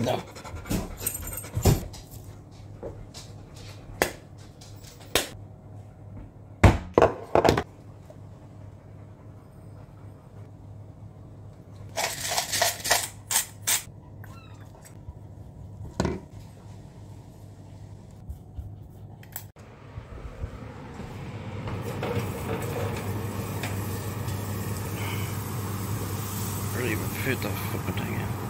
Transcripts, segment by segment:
No. Really fit that fucking thing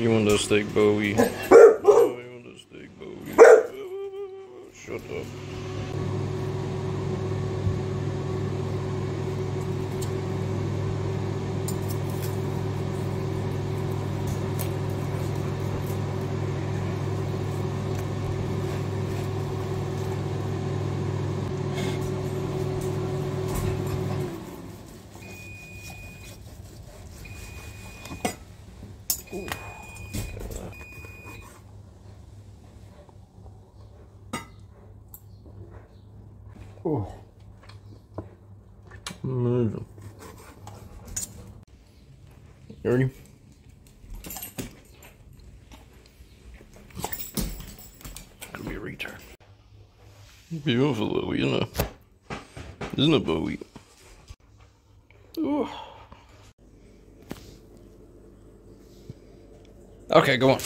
You want that steak, Bowie? you want steak, Bowie? Shut up. Oh. Amazing. You ready? Gotta be a return. Beautiful, Bowie, isn't it? Isn't it, Bowie? Ooh. Okay, go on.